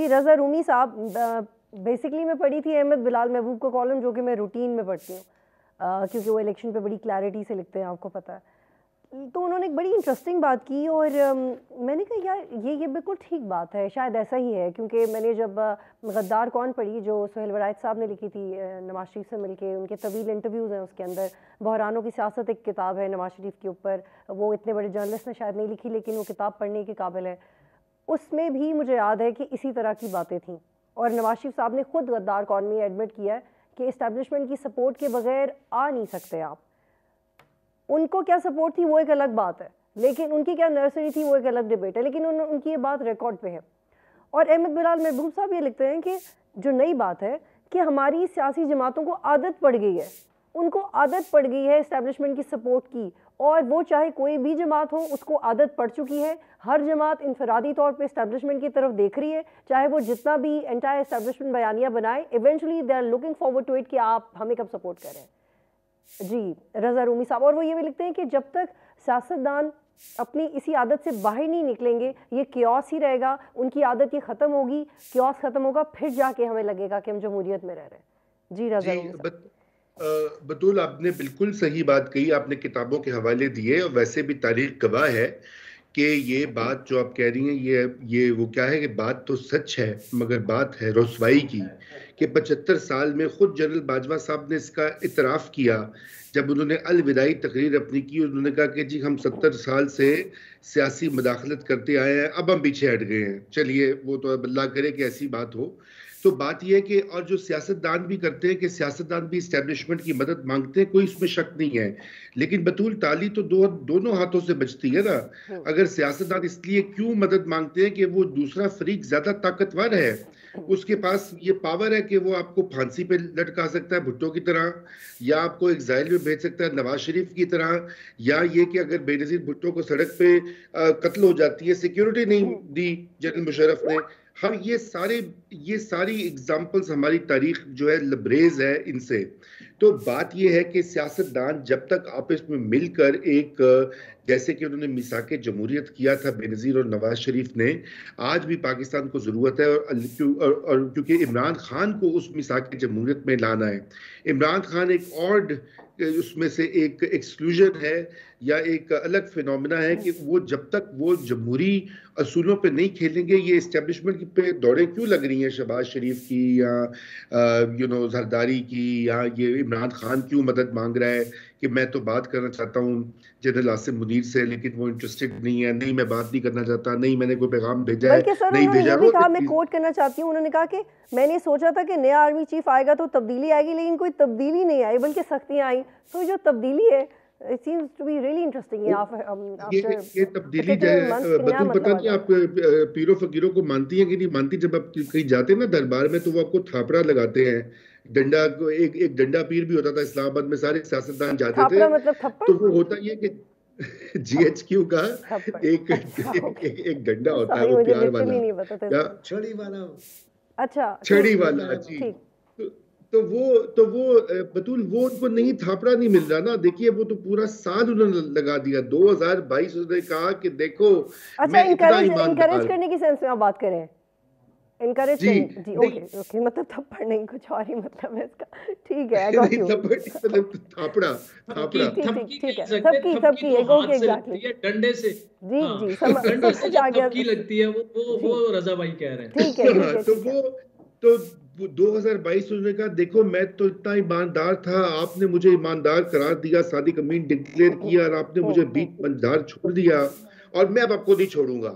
जी रज़ा रूमी साहब बेसिकली मैं पढ़ी थी अहमद बिलाल महबूब का कॉलम जो कि मैं रूटीन में पढ़ती हूँ। क्योंकि वो इलेक्शन पे बड़ी क्लैरिटी से लिखते हैं, आपको पता है। तो उन्होंने एक बड़ी इंटरेस्टिंग बात की और मैंने कहा, यार, ये ये बिल्कुल ठीक बात है, शायद ऐसा ही है। क्योंकि मैंने जब गद्दार कौन पढ़ी, जो सुहेल वरायत साहब ने लिखी थी नवाज़ शरीफ से मिलके, उनके तवील इंटरव्यूज़ हैं उसके अंदर। बहरानों की सियासत एक किताब है नवाज़ शरीफ के ऊपर। वो इतने बड़े जर्नलिस्ट ने शायद नहीं लिखी, लेकिन वो किताब पढ़ने के काबिल है। उसमें भी मुझे याद है कि इसी तरह की बातें थी। और नवाज़ शरीफ साहब ने खुद गद्दार कौन में एडमिट किया है कि इस्टेब्लिशमेंट की सपोर्ट के बगैर आ नहीं सकते आप। उनको क्या सपोर्ट थी वो एक अलग बात है लेकिन उनकी क्या नर्सरी थी वो एक अलग डिबेट है लेकिन उन, उनकी ये बात रिकॉर्ड पे है। और अहमद बिलाल महबूब साहब ये लिखते हैं कि जो नई बात है कि हमारी सियासी जमातों को आदत पड़ गई है उनको आदत पड़ गई है इस्टेब्लिशमेंट की सपोर्ट की। और वो चाहे कोई भी जमात हो उसको आदत पड़ चुकी है। हर जमात इनफरादी तौर पे इस्टेब्लिशमेंट की तरफ़ देख रही है। चाहे वो जितना भी एंटायर इस्टेब्लिशमेंट बयानियाँ बनाए eventually they are looking forward to it कि आप हमें कब सपोर्ट करें जी रज़ा रूमी साहब और वो ये भी लिखते हैं कि जब तक सियासतदान अपनी इसी आदत से बाहर नहीं निकलेंगे ये क्योस ही रहेगा उनकी आदत ये ख़त्म होगी क्योस ख़त्म होगा फिर जाके हमें लगेगा कि हम जमहूरियत में रह रहे हैं। जी रज़ा रूमी बतूल, आपने बिल्कुल सही बात कही, आपने किताबों के हवाले दिए, और वैसे भी तारीख गवाह है कि ये बात जो आप कह रही हैं, ये ये वो क्या है कि बात तो सच है, मगर बात है रसवाई की। कि पचहत्तर साल में खुद जनरल बाजवा साहब ने इसका इतराफ़ किया। जब उन्होंने अलविदाई तकरीर अपनी की उन्होंने कहा कि जी हम सत्तर साल से सियासी मदाखलत करते आए हैं अब हम पीछे हट गए हैं। चलिए वो तो अल्लाह करे कि ऐसी बात हो। तो बात यह है कि और जो सियासतदान भी करते हैं कि सियासतदान भी इस्टेब्लिशमेंट की मदद मांगते हैं कोई इसमें शक नहीं है। लेकिन बतूल ताली तो दो दोनों हाथों से बचती है ना। हाँ। अगर सियासतदान इसलिए क्यों मदद मांगते हैं कि वो दूसरा फरीक ज़्यादा ताकतवर है? उसके पास ये पावर है कि वो आपको फांसी पे लटका सकता है भुट्टो की तरह या आपको एग्जाइल में भेज सकता है नवाज़ शरीफ की तरह या ये कि अगर बेनजीर भुट्टो को सड़क पे कत्ल हो जाती है सिक्योरिटी नहीं हाँ। दी जनरल मुशरफ ने हम ये सारे ये सारी एग्जाम्पल्स हमारी तारीख जो है लबरेज है इनसे। तो बात यह है कि सियासतदान जब तक आपस में मिलकर एक जैसे कि उन्होंने मिसाक जमहूरियत किया था बेनज़ीर और नवाज़ शरीफ ने आज भी पाकिस्तान को ज़रूरत है और, और क्योंकि इमरान खान को उस मिसाक जमहूरियत में लाना है। इमरान खान एक और उसमें से एक एक्सक्लूजन है या एक अलग फिनोमिना है कि वो जब तक वो जमहूरी असूलों पे नहीं खेलेंगे ये इस्टेब्लिशमेंट पे दौड़े क्यों लग रही हैं शहबाज शरीफ की या यू नो जरदारी की या ये इमरान खान क्यों मदद मांग रहा है कि मैं तो बात करना चाहता हूँ जनरल आसिम मुनीर से लेकिन वो इंटरेस्टेड नहीं है नहीं मैं बात नहीं करना चाहता नहीं मैंने कोई पैगाम भेजा है नहीं भेजा वो कहा मैं कोट करना चाहती हूँ उन्होंने कहा कि मैंने सोचा था कि नया आर्मी चीफ आएगा तो तब्दीली आएगी लेकिन कोई तब्दीली नहीं आई बल्कि सख्तियाँ आई। तो जो तब्दीली है it seems to be really interesting yeah, after, um, ये ये तब्दीली बतूल पता नहीं आप पीरो फकीरों को मानती हैं कि नहीं मानती? जब आप कहीं जाते हैं ना दरबार में तो वो आपको थापड़ा लगाते हैं। डंडा एक एक डंडा पीर भी होता था इस्लामाबाद में सारे सियासतदान जाते थे। मतलब तो वो होता ये कि जीएचक्यू का एक एक, एक डंडा होता है वो प्यार वाला। छड़ी वाला अच्छा छड़ी वाला जी। तो वो तो वो बतूल वो उनको नहीं थापड़ा नहीं मिल रहा ना। देखिए वो तो पूरा साल उन्होंने लगा दिया। 2022 उन्होंने कहा कि देखो अच्छा, मैं इतना इनकरेज करने की सेंस में आप बात करें। इनकरेज जी, जी ओके ओके मतलब थप्पड़ नहीं कुछ और ही मतलब है इसका। ठीक है आई गॉट यू मतलब थापड़ा थापड़ा। ठीक ठीक है। सबकी सबकी है ओके एग्जैक्टली डंडे से। जी हाँ, जी समझ गया की लगती है वो वो वो रजा भाई कह रहे हैं। ठीक है तो वो तो 2022 उन्होंने कहा देखो मैं तो इतना ईमानदार था आपने मुझे ईमानदार करार दिया सादिक अमीन डिक्लेयर किया और आपने मुझे बीच मंझदार छोड़ दिया और मैं अब आपको नहीं छोड़ूँगा।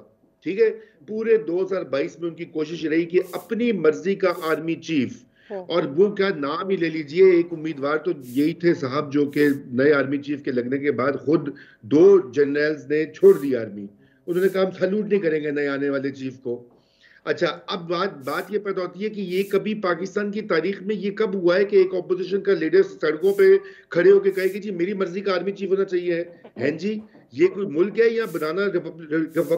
ठीक है? पूरे 2022 में उनकी कोशिश रही कि अपनी मर्ज़ी का आर्मी चीफ और वो क्या नाम ही ले लीजिए एक उम्मीदवार तो यही थे साहब जो कि नए आर्मी चीफ के लगने के बाद खुद दो जनरल्स ने छोड़ दी आर्मी। उन्होंने कहा हम सल्यूट नहीं करेंगे नए आने वाले चीफ को। अच्छा अब बात बात ये पता होती है कि ये कभी पाकिस्तान की तारीख में ये कब हुआ है कि एक ऑपोजिशन का लीडर सड़कों पे खड़े होकर कहे कि जी, मेरी मर्ज़ी का आर्मी चीफ होना चाहिए। है जी, ये कोई मुल्क है या बनाना